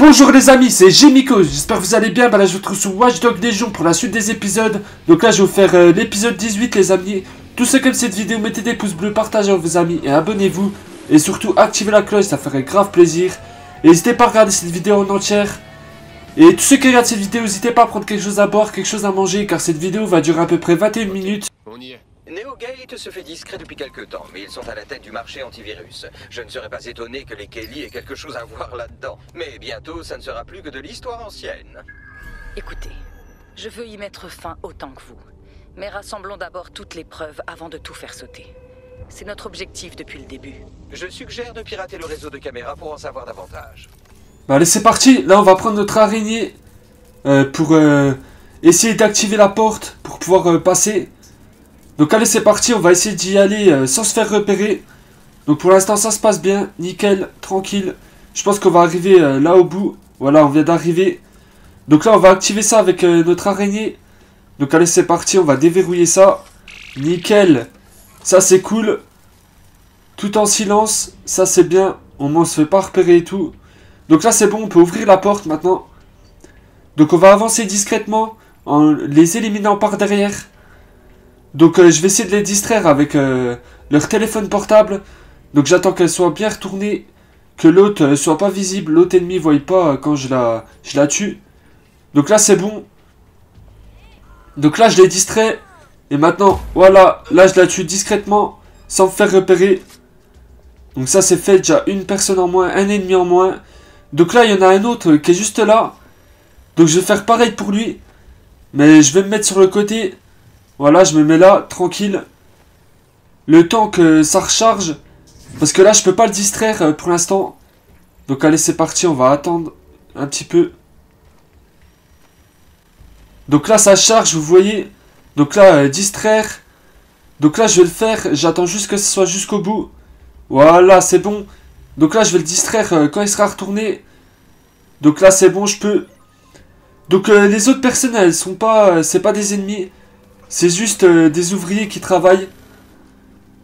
Bonjour les amis, c'est Jimiko, j'espère que vous allez bien, bah là je vous retrouve sur Watchdog Legion pour la suite des épisodes. Donc là je vais vous faire euh, l'épisode 18 les amis. Tous ceux qui aiment cette vidéo, mettez des pouces bleus, partagez avec vos amis et abonnez-vous. Et surtout activez la cloche, ça ferait grave plaisir. Et n'hésitez pas à regarder cette vidéo en entière. Et tous ceux qui regardent cette vidéo, n'hésitez pas à prendre quelque chose à boire, quelque chose à manger Car cette vidéo va durer à peu près 21 minutes. On y. NeoGate se fait discret depuis quelque temps, mais ils sont à la tête du marché antivirus. Je ne serais pas étonné que les Kelly aient quelque chose à voir là-dedans. Mais bientôt, ça ne sera plus que de l'histoire ancienne. Écoutez, je veux y mettre fin autant que vous. Mais rassemblons d'abord toutes les preuves avant de tout faire sauter. C'est notre objectif depuis le début. Je suggère de pirater le réseau de caméras pour en savoir davantage. Bah allez c'est parti, là on va prendre notre araignée euh, Pour euh, essayer d'activer la porte Pour pouvoir euh, passer Donc allez c'est parti, on va essayer d'y aller euh, sans se faire repérer. Donc pour l'instant ça se passe bien, nickel, tranquille. Je pense qu'on va arriver euh, là au bout. Voilà on vient d'arriver. Donc là on va activer ça avec euh, notre araignée. Donc allez c'est parti, on va déverrouiller ça. Nickel. Ça c'est cool. Tout en silence, ça c'est bien. Au moins on se fait pas repérer et tout. Donc là c'est bon, on peut ouvrir la porte maintenant. Donc on va avancer discrètement en les éliminant par derrière. Donc euh, je vais essayer de les distraire avec euh, leur téléphone portable. Donc j'attends qu'elle soit bien retournée, que l'autre euh, soit pas visible, l'autre ennemi ne voie pas euh, quand je la, je la tue. Donc là c'est bon. Donc là je les distrais. Et maintenant, voilà, là je la tue discrètement, sans me faire repérer. Donc ça c'est fait, déjà une personne en moins, un ennemi en moins. Donc là, il y en a un autre qui est juste là. Donc je vais faire pareil pour lui. Mais je vais me mettre sur le côté. Voilà, je me mets là, tranquille. Le temps que ça recharge. Parce que là, je peux pas le distraire euh, pour l'instant. Donc allez, c'est parti, on va attendre un petit peu. Donc là, ça charge, vous voyez. Donc là, euh, distraire. Donc là, je vais le faire. J'attends juste que ce soit jusqu'au bout. Voilà, c'est bon. Donc là, je vais le distraire euh, quand il sera retourné. Donc là, c'est bon, je peux. Donc les autres personnes, elles sont pas, c'est pas des ennemis. C'est juste euh, des ouvriers qui travaillent.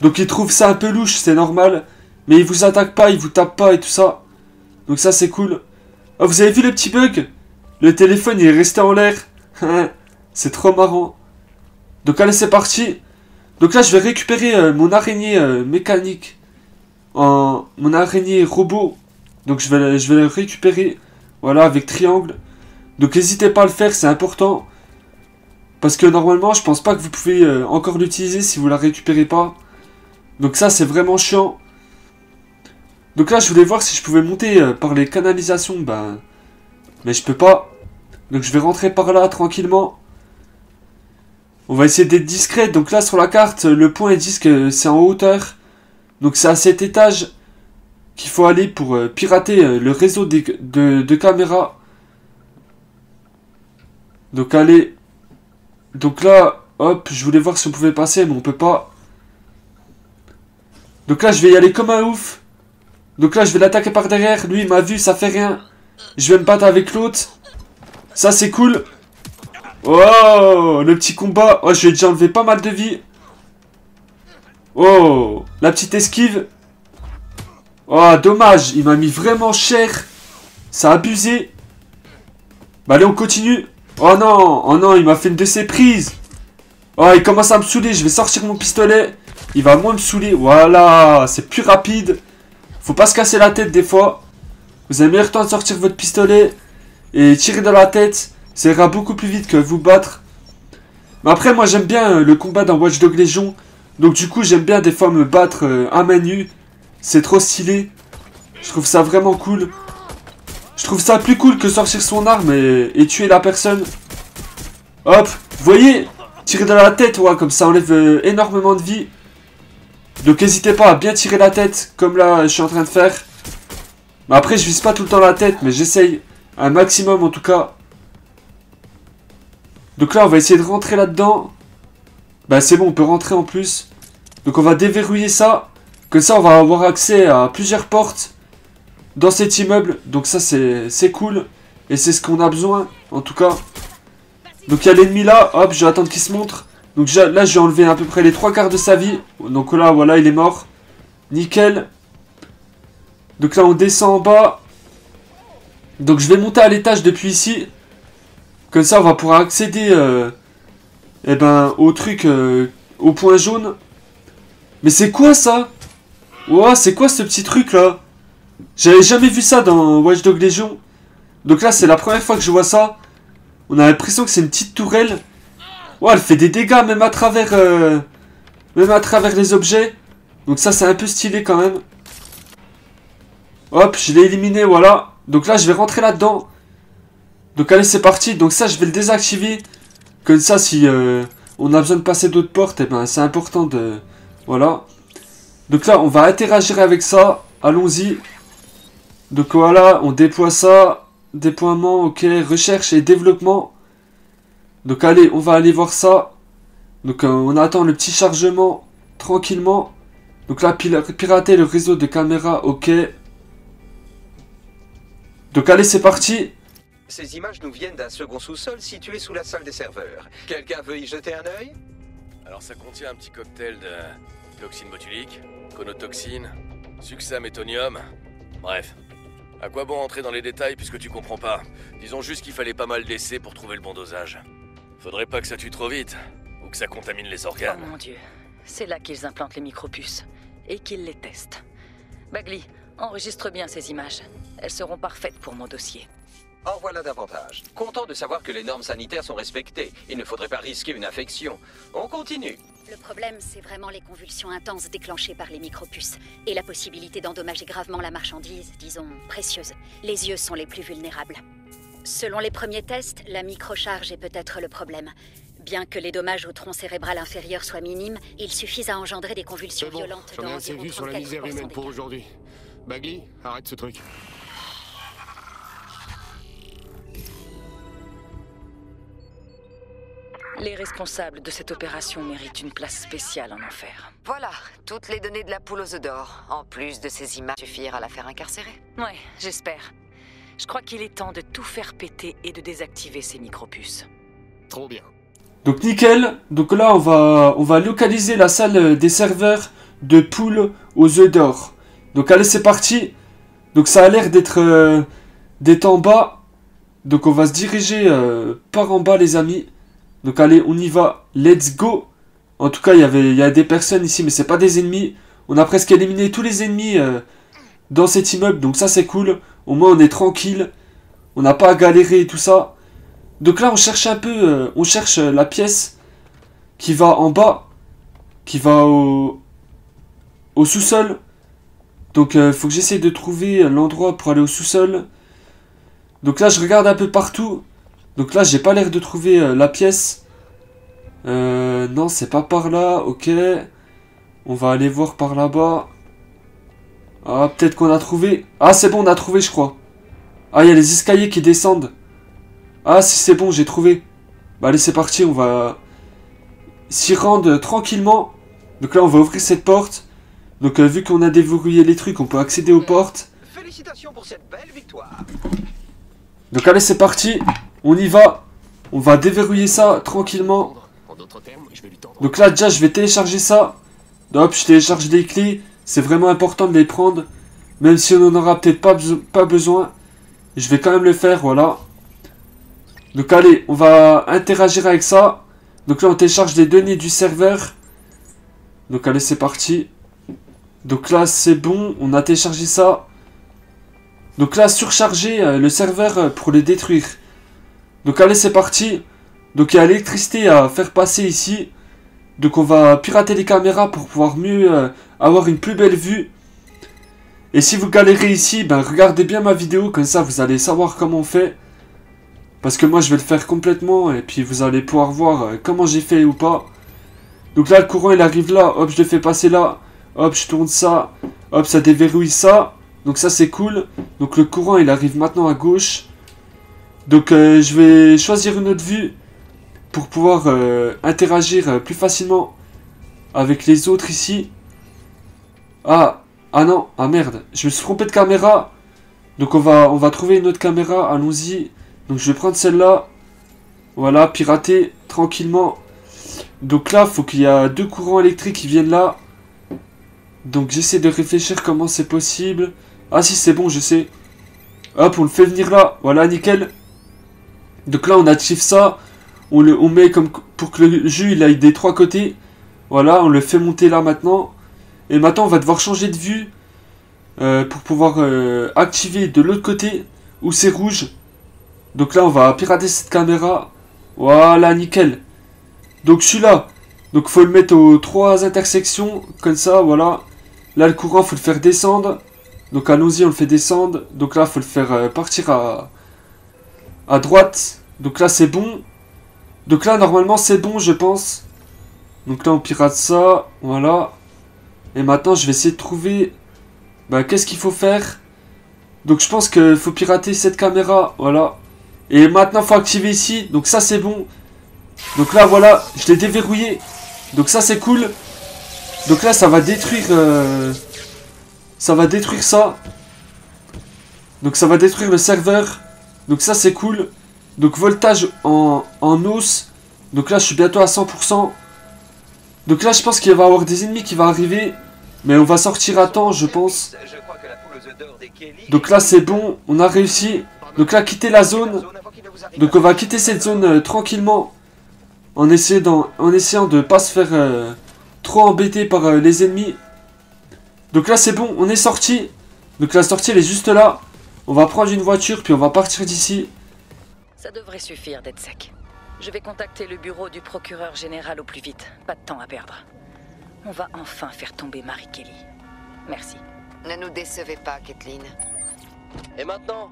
Donc ils trouvent ça un peu louche, c'est normal. Mais ils vous attaquent pas, ils vous tapent pas et tout ça. Donc ça, c'est cool. Oh, vous avez vu le petit bug? Le téléphone, il est resté en l'air. c'est trop marrant. Donc allez, c'est parti. Donc là, je vais récupérer euh, mon araignée euh, mécanique en mon araignée robot. Donc je vais, je vais le récupérer. Voilà, avec triangle. Donc n'hésitez pas à le faire, c'est important. Parce que normalement, je pense pas que vous pouvez euh, encore l'utiliser si vous la récupérez pas. Donc ça, c'est vraiment chiant. Donc là, je voulais voir si je pouvais monter euh, par les canalisations. Ben, mais je peux pas. Donc je vais rentrer par là tranquillement. On va essayer d'être discret. Donc là, sur la carte, le point, ils disent que c'est en hauteur. Donc c'est à cet étage qu'il faut aller pour euh, pirater le réseau de, de caméras. Donc allez. Donc là, hop, je voulais voir si on pouvait passer, mais on peut pas. Donc là, je vais y aller comme un ouf. Donc là, je vais l'attaquer par derrière. Lui, il m'a vu, ça fait rien. Je vais me battre avec l'autre. Ça, c'est cool. Oh, le petit combat. Oh, je lui ai déjà enlevé pas mal de vie. Oh, la petite esquive. Oh, dommage, il m'a mis vraiment cher. Ça a abusé. Bah allez, on continue. Oh non, oh non, il m'a fait une de ses prises. Oh, il commence à me saouler, je vais sortir mon pistolet. Il va moins me saouler. Voilà, c'est plus rapide. Faut pas se casser la tête des fois. Vous avez meilleur temps de sortir votre pistolet et tirer dans la tête. Ça ira beaucoup plus vite que vous battre. Mais après, moi j'aime bien euh, le combat dans Watch Dog Legion. Donc du coup, j'aime bien des fois me battre euh, à main nue. C'est trop stylé. Je trouve ça vraiment cool. Je trouve ça plus cool que sortir son arme et, tuer la personne. Hop, voyez Tirer dans la tête, ouais, comme ça enlève euh, énormément de vie. Donc n'hésitez pas à bien tirer la tête, comme là je suis en train de faire. Mais après, je vise pas tout le temps la tête, mais j'essaye un maximum en tout cas. Donc là, on va essayer de rentrer là-dedans. Bah c'est bon, on peut rentrer en plus. Donc on va déverrouiller ça. Comme ça, on va avoir accès à plusieurs portes dans cet immeuble. Donc ça, c'est cool. Et c'est ce qu'on a besoin, en tout cas. Donc il y a l'ennemi là. Hop, je vais attendre qu'il se montre. Donc là, j'ai enlevé à peu près les trois quarts de sa vie. Donc là, voilà, il est mort. Nickel. Donc là, on descend en bas. Donc je vais monter à l'étage depuis ici. Comme ça, on va pouvoir accéder euh, eh ben, au truc, euh, au point jaune. Mais c'est quoi ça? Ouah, c'est quoi ce petit truc là? J'avais jamais vu ça dans Watch Dog Legion. Donc là, c'est la première fois que je vois ça. On a l'impression que c'est une petite tourelle. Ouah, elle fait des dégâts même à travers, euh, même à travers les objets. Donc ça, c'est un peu stylé quand même. Hop, je l'ai éliminé, voilà. Donc là, je vais rentrer là-dedans. Donc allez, c'est parti. Donc ça, je vais le désactiver. Comme ça, si euh, on a besoin de passer d'autres portes, eh ben, c'est important de... Voilà. Donc là, on va interagir avec ça. Allons-y. Donc voilà, on déploie ça. Déploiement, ok. Recherche et développement. Donc allez, on va aller voir ça. Donc euh, on attend le petit chargement tranquillement. Donc là, pirater le réseau de caméras, ok. Donc allez, c'est parti. Ces images nous viennent d'un second sous-sol situé sous la salle des serveurs. Quelqu'un veut y jeter un œil? Alors ça contient un petit cocktail de toxine botulique, conotoxine, succinmétonium. Bref. À quoi bon entrer dans les détails puisque tu comprends pas Disons juste qu'il fallait pas mal d'essais pour trouver le bon dosage. Faudrait pas que ça tue trop vite, ou que ça contamine les organes. Oh mon dieu. C'est là qu'ils implantent les micropuces. Et qu'ils les testent. Bagley, enregistre bien ces images. Elles seront parfaites pour mon dossier. En voilà davantage. Content de savoir que les normes sanitaires sont respectées. Il ne faudrait pas risquer une infection. On continue. Le problème, c'est vraiment les convulsions intenses déclenchées par les micropuces et la possibilité d'endommager gravement la marchandise, disons, précieuse. Les yeux sont les plus vulnérables. Selon les premiers tests, la microcharge est peut-être le problème. Bien que les dommages au tronc cérébral inférieur soient minimes, ils suffisent à engendrer des convulsions bon, violentes dans assez environ vu sur la 34% misère humaine pour aujourd'hui. Bagley, arrête ce truc. Les responsables de cette opération méritent une place spéciale en enfer. Voilà, toutes les données de la poule aux œufs d'or, en plus de ces images, suffire à la faire incarcérer. Ouais, j'espère. Je crois qu'il est temps de tout faire péter et de désactiver ces micropuces. Trop bien. Donc nickel. Donc là, on va, on va localiser la salle des serveurs de poules aux œufs d'or. Donc allez, c'est parti. Donc ça a l'air d'être euh, d'être en bas. Donc on va se diriger euh, par en bas, les amis. Donc allez, on y va. Let's go. En tout cas, il y avait, y a des personnes ici, mais c'est pas des ennemis. On a presque éliminé tous les ennemis euh, dans cet immeuble, donc ça c'est cool. Au moins on est tranquille. On n'a pas à galérer et tout ça. Donc là, on cherche un peu, euh, on cherche euh, la pièce qui va en bas, qui va au, au sous-sol. Donc, faut que j'essaie de trouver l'endroit pour aller au sous-sol. Donc là, je regarde un peu partout. Donc là, j'ai pas l'air de trouver euh, la pièce. Euh, non, c'est pas par là. Ok. On va aller voir par là-bas. Ah, peut-être qu'on a trouvé. Ah, c'est bon, on a trouvé, je crois. Ah, il y a les escaliers qui descendent. Ah, si c'est bon, j'ai trouvé. Bah, allez, c'est parti, on va s'y rendre tranquillement. Donc là, on va ouvrir cette porte. Donc, euh, vu qu'on a déverrouillé les trucs, on peut accéder aux portes. Félicitations pour cette belle victoire. Donc, allez, c'est parti. On y va. On va déverrouiller ça tranquillement. Donc là, déjà, je vais télécharger ça. Hop, je télécharge les clés. C'est vraiment important de les prendre. Même si on n'en aura peut-être pas besoin. Je vais quand même le faire, voilà. Donc allez, on va interagir avec ça. Donc là, on télécharge les données du serveur. Donc allez, c'est parti. Donc là, c'est bon. On a téléchargé ça. Donc là, surcharger euh, le serveur euh, pour le détruire. Donc allez, c'est parti. Donc il y a l'électricité à faire passer ici. Donc on va pirater les caméras pour pouvoir mieux euh, avoir une plus belle vue. Et si vous galérez ici, ben regardez bien ma vidéo, comme ça vous allez savoir comment on fait. Parce que moi je vais le faire complètement et puis vous allez pouvoir voir euh, comment j'ai fait ou pas. Donc là le courant il arrive là, hop je le fais passer là, hop je tourne ça, hop ça déverrouille ça. Donc ça c'est cool. Donc le courant il arrive maintenant à gauche. Donc euh, je vais choisir une autre vue pour pouvoir euh, interagir euh, plus facilement avec les autres ici. Ah, ah non, ah merde, je me suis trompé de caméra. Donc on va, trouver une autre caméra, allons-y. Donc je vais prendre celle-là. Voilà, pirater tranquillement. Donc là, faut qu'il y a deux courants électriques qui viennent là. Donc j'essaie de réfléchir comment c'est possible. Ah si, c'est bon, je sais. Hop, on le fait venir là. Voilà, nickel. Donc là, on active ça. On le on met comme pour que le jus il aille des trois côtés. Voilà, on le fait monter là maintenant. Et maintenant, on va devoir changer de vue euh, pour pouvoir euh, activer de l'autre côté où c'est rouge. Donc là, on va pirater cette caméra. Voilà, nickel. Donc celui-là, donc faut le mettre aux trois intersections, comme ça, voilà. Là, le courant, faut le faire descendre. Donc allons-y, on le fait descendre. Donc là, faut le faire euh, partir à, à droite. Donc là, c'est bon. Donc là, normalement, c'est bon, je pense. Donc là, on pirate ça. Voilà. Et maintenant, je vais essayer de trouver... Bah, qu'est-ce qu'il faut faire Donc je pense qu'il faut pirater cette caméra. Voilà. Et maintenant, il faut activer ici. Donc ça, c'est bon. Donc là, voilà. Je l'ai déverrouillé. Donc ça, c'est cool. Donc là, ça va détruire... euh, Ça va détruire ça. Donc ça va détruire le serveur. Donc ça, c'est cool. Donc voltage en, en os. Donc là, je suis bientôt à 100%. Donc là, je pense qu'il va y avoir des ennemis qui vont arriver. Mais on va sortir à temps, je pense. Donc là, c'est bon. On a réussi. Donc là, quitter la zone. Donc on va quitter cette zone euh, tranquillement. En essayant, en essayant de pas se faire euh, trop embêter par euh, les ennemis. Donc là, c'est bon. On est sorti. Donc la sortie, elle est juste là. On va prendre une voiture, puis on va partir d'ici. Ça devrait suffire d'être sec. Je vais contacter le bureau du procureur général au plus vite. Pas de temps à perdre. On va enfin faire tomber Marie Kelly. Merci. Ne nous décevez pas, Kathleen. Et maintenant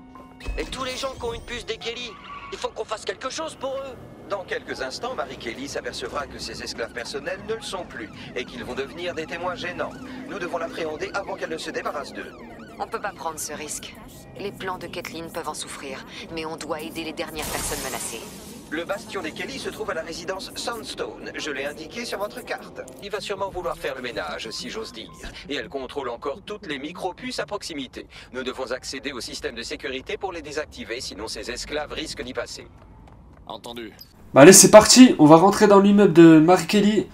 Et tous les gens qui ont une puce des Kelly Il faut qu'on fasse quelque chose pour eux Dans quelques instants, Marie Kelly s'apercevra que ses esclaves personnels ne le sont plus et qu'ils vont devenir des témoins gênants. Nous devons l'appréhender avant qu'elle ne se débarrasse d'eux. On peut pas prendre ce risque. Les plans de Kathleen peuvent en souffrir, mais on doit aider les dernières personnes menacées. Le bastion des Kelly se trouve à la résidence Sandstone. Je l'ai indiqué sur votre carte. Il va sûrement vouloir faire le ménage, si j'ose dire. Et elle contrôle encore toutes les micro-puces à proximité. Nous devons accéder au système de sécurité pour les désactiver, sinon ces esclaves risquent d'y passer. Entendu. Bah allez, c'est parti. On va rentrer dans l'immeuble de Marie Kelly.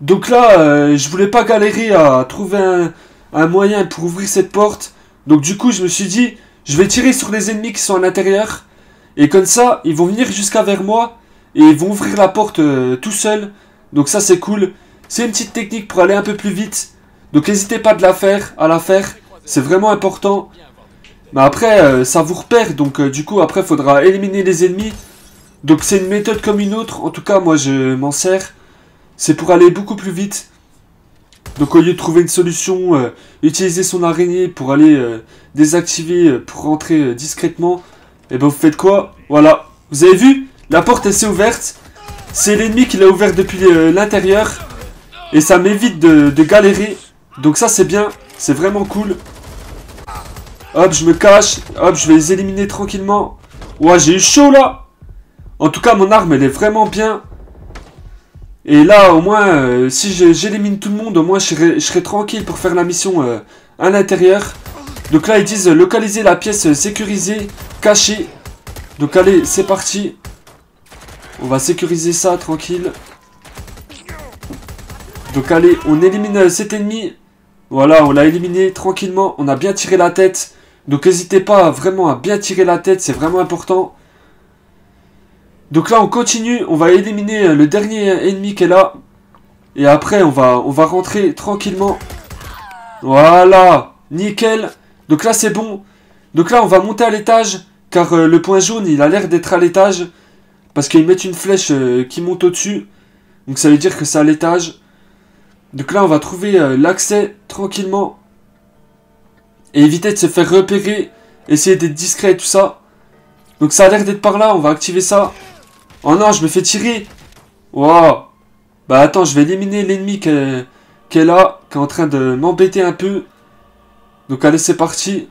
Donc là, euh, je voulais pas galérer à trouver un, un moyen pour ouvrir cette porte. Donc du coup, je me suis dit, je vais tirer sur les ennemis qui sont à l'intérieur. Et comme ça, ils vont venir jusqu'à vers moi. Et ils vont ouvrir la porte euh, tout seuls. Donc ça, c'est cool. C'est une petite technique pour aller un peu plus vite. Donc n'hésitez pas de la faire, à la faire. C'est vraiment important. Mais après, euh, ça vous repère. Donc euh, du coup, après, il faudra éliminer les ennemis. Donc c'est une méthode comme une autre. En tout cas, moi, je m'en sers. C'est pour aller beaucoup plus vite. Donc au lieu de trouver une solution, euh, utiliser son araignée pour aller euh, désactiver, euh, pour rentrer discrètement, et ben vous faites quoi? Voilà. Vous avez vu? La porte elle s'est ouverte. C'est l'ennemi qui l'a ouvert depuis l'intérieur. Et ça m'évite de, de galérer. Donc ça c'est bien. C'est vraiment cool. Hop, je me cache. Hop, je vais les éliminer tranquillement. Ouah, j'ai eu chaud là En tout cas, mon arme elle est vraiment bien. Et là, au moins, euh, si j'élimine tout le monde, au moins je serai, tranquille pour faire la mission euh, à l'intérieur. Donc là, ils disent euh, localiser la pièce sécurisée, cachée. Donc allez, c'est parti. On va sécuriser ça, tranquille. Donc allez, on élimine cet ennemi. Voilà, on l'a éliminé tranquillement. On a bien tiré la tête. Donc n'hésitez pas vraiment à bien tirer la tête, c'est vraiment important. Donc là, on continue. On va éliminer euh, le dernier ennemi qui est là. Et après, on va, on va rentrer tranquillement. Voilà. Nickel. Donc là, c'est bon. Donc là, on va monter à l'étage. Car euh, le point jaune, il a l'air d'être à l'étage. Parce qu'ils mettent une flèche euh, qui monte au-dessus. Donc ça veut dire que c'est à l'étage. Donc là, on va trouver l'accès tranquillement. Et éviter de se faire repérer. Essayer d'être discret et tout ça. Donc ça a l'air d'être par là. On va activer ça. Oh non, je me fais tirer. Wow. Bah attends, je vais éliminer l'ennemi qui est, là. Qui est en train de m'embêter un peu. Donc allez, c'est parti.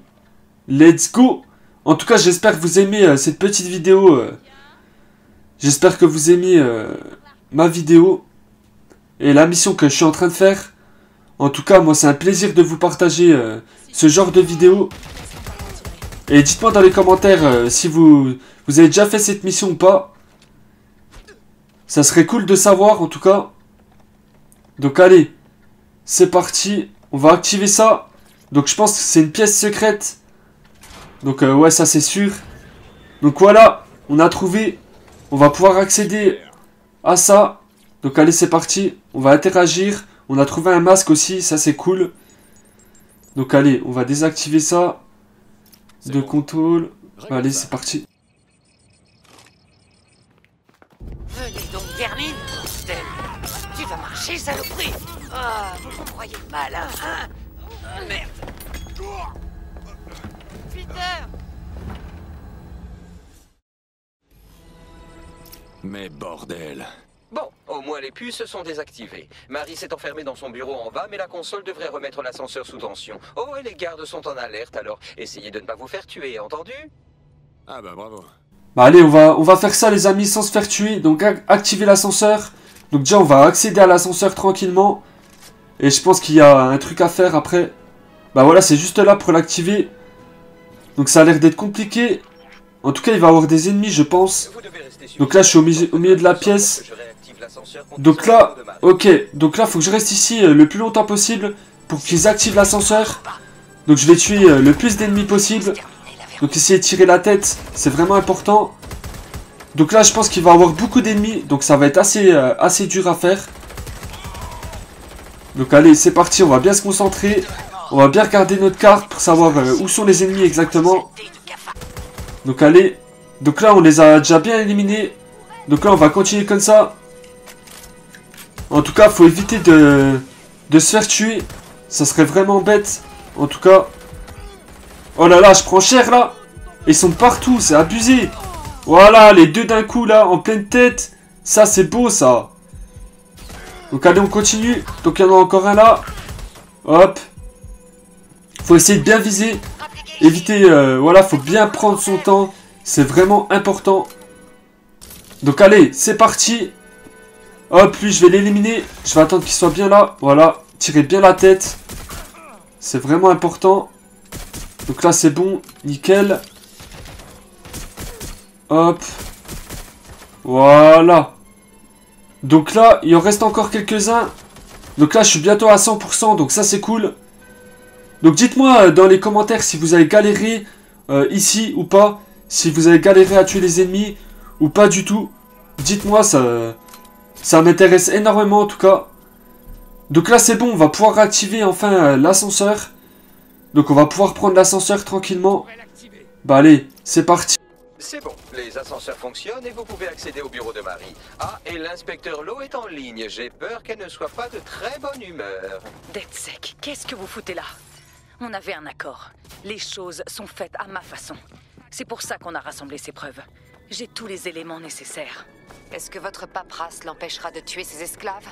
Let's go. En tout cas, j'espère que vous aimez euh, cette petite vidéo. euh. J'espère que vous aimez euh, ma vidéo. Et la mission que je suis en train de faire. En tout cas, moi, c'est un plaisir de vous partager ce genre de vidéo. Et dites-moi dans les commentaires si vous avez déjà fait cette mission ou pas. Ça serait cool de savoir en tout cas. Donc allez, c'est parti. On va activer ça. Donc je pense que c'est une pièce secrète. Donc euh, ouais, ça c'est sûr. Donc voilà, on a trouvé. On va pouvoir accéder à ça. Donc allez, c'est parti. On va interagir. On a trouvé un masque aussi, ça c'est cool. Donc allez, on va désactiver ça. De bon. contrôle. Allez, c'est parti. Saloperie Ah, vous vous croyez malin, hein Ah, Merde Peter Mais bordel. Bon, au moins les puces sont désactivées. Marie s'est enfermée dans son bureau en bas, mais la console devrait remettre l'ascenseur sous tension. Oh, et les gardes sont en alerte, alors essayez de ne pas vous faire tuer, entendu? Ah bah bravo. Bah allez, on va, on va faire ça les amis sans se faire tuer. Donc ac- activer l'ascenseur. Donc déjà on va accéder à l'ascenseur tranquillement. Et je pense qu'il y a un truc à faire après. Bah voilà, c'est juste là pour l'activer. Donc ça a l'air d'être compliqué. En tout cas, il va y avoir des ennemis, je pense. Donc là, je suis au milieu- au milieu de la pièce. Donc là, ok. Donc là, faut que je reste ici euh, le plus longtemps possible pour qu'ils activent l'ascenseur. Donc je vais tuer euh, le plus d'ennemis possible. Donc essayer de tirer la tête, c'est vraiment important. Donc là, je pense qu'il va avoir beaucoup d'ennemis, donc ça va être assez, euh, assez dur à faire. Donc allez, c'est parti, on va bien se concentrer. On va bien regarder notre carte pour savoir euh, où sont les ennemis exactement. Donc allez, donc là on les a déjà bien éliminés. Donc là on va continuer comme ça. En tout cas, faut éviter de, de se faire tuer. Ça serait vraiment bête. En tout cas. Oh là là, je prends cher là. Ils sont partout, c'est abusé. Voilà, les deux d'un coup là, en pleine tête. Ça, c'est beau ça. Donc allez, on continue. Donc il y en a encore un là. Hop. Faut essayer de bien viser. Éviter, euh, voilà, faut bien prendre son temps. C'est vraiment important. Donc allez, c'est parti. Hop, lui, je vais l'éliminer. Je vais attendre qu'il soit bien là. Voilà, tirez bien la tête. C'est vraiment important. Donc là, c'est bon. Nickel. Hop. Voilà. Donc là, il en reste encore quelques-uns. Donc là, je suis bientôt à 100%, donc ça, c'est cool. Donc dites-moi euh, dans les commentaires si vous avez galéré euh, ici ou pas. Si vous avez galéré à tuer les ennemis ou pas du tout. Dites-moi, ça, ça m'intéresse énormément en tout cas. Donc là, c'est bon, on va pouvoir activer enfin euh, l'ascenseur. Donc on va pouvoir prendre l'ascenseur tranquillement. Bah allez, c'est parti. C'est bon, les ascenseurs fonctionnent et vous pouvez accéder au bureau de Marie. Ah, et l'inspecteur Lowe est en ligne. J'ai peur qu'elle ne soit pas de très bonne humeur. Deadsec, qu'est-ce que vous foutez là? On avait un accord. Les choses sont faites à ma façon. C'est pour ça qu'on a rassemblé ces preuves. J'ai tous les éléments nécessaires. Est-ce que votre paperasse l'empêchera de tuer ses esclaves?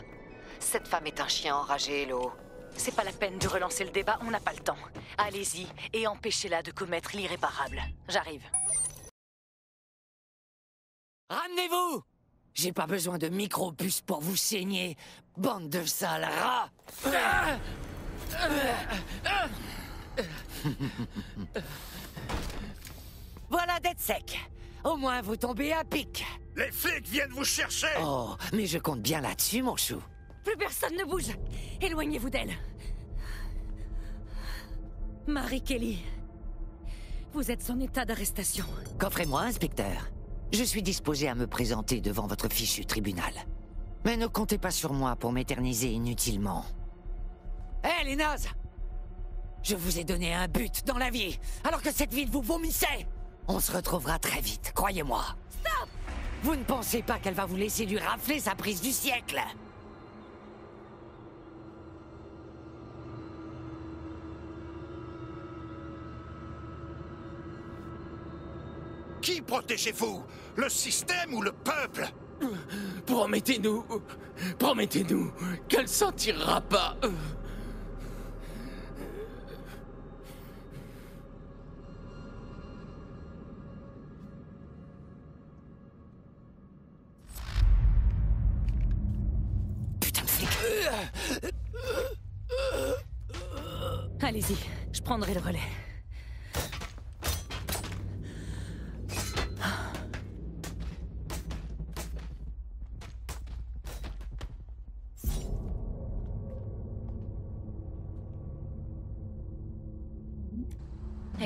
Cette femme est un chien enragé, Lo. C'est pas la peine de relancer le débat, on n'a pas le temps. Allez-y et empêchez-la de commettre l'irréparable. J'arrive. Ramenez-vous J'ai pas besoin de micro-puces pour vous saigner, bande de sales rats Voilà d'être sec. Au moins vous tombez à pic. Les flics viennent vous chercher Oh, mais je compte bien là-dessus, mon chou. Plus personne ne bouge. Éloignez-vous d'elle. Marie Kelly. Vous êtes son état d'arrestation. Qu'offrez-moi, inspecteur Je suis disposé à me présenter devant votre fichu tribunal. Mais ne comptez pas sur moi pour m'éterniser inutilement. Hé, les nazes Je vous ai donné un but dans la vie, alors que cette ville vous vomissait On se retrouvera très vite, croyez-moi. Stop Vous ne pensez pas qu'elle va vous laisser lui rafler sa prise du siècle? Qui protégez-vous? Le système ou le peuple? Promettez-nous, promettez-nous qu'elle s'en tirera pas. Putain de flic Allez-y, je prendrai le relais.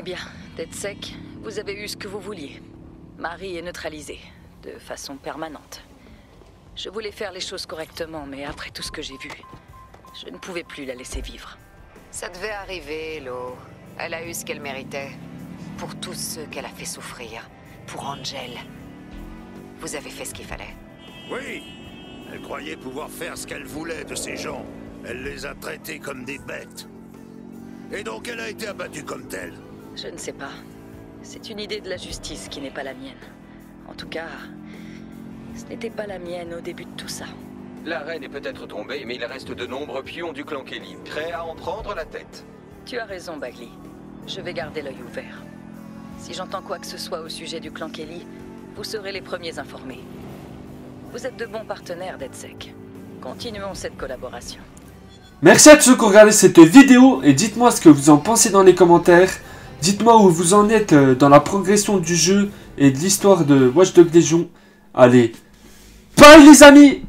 Bien, d'être sec, vous avez eu ce que vous vouliez. Marie est neutralisée, de façon permanente. Je voulais faire les choses correctement, mais après tout ce que j'ai vu, je ne pouvais plus la laisser vivre. Ça devait arriver, Lo. Elle a eu ce qu'elle méritait. Pour tous ceux qu'elle a fait souffrir. Pour Angel. Vous avez fait ce qu'il fallait. Oui Elle croyait pouvoir faire ce qu'elle voulait de ces gens. Elle les a traités comme des bêtes. Et donc elle a été abattue comme telle. Je ne sais pas. C'est une idée de la justice qui n'est pas la mienne. En tout cas, ce n'était pas la mienne au début de tout ça. La reine est peut-être tombée, mais il reste de nombreux pions du clan Kelly, prêts à en prendre la tête. Tu as raison, Bagley. Je vais garder l'œil ouvert. Si j'entends quoi que ce soit au sujet du clan Kelly, vous serez les premiers informés. Vous êtes de bons partenaires d'EdSec. Continuons cette collaboration. Merci à tous ceux qui ont regardé cette vidéo et dites-moi ce que vous en pensez dans les commentaires. Dites-moi où vous en êtes euh, dans la progression du jeu et de l'histoire de Watch Dogs Legion. Allez, bye les amis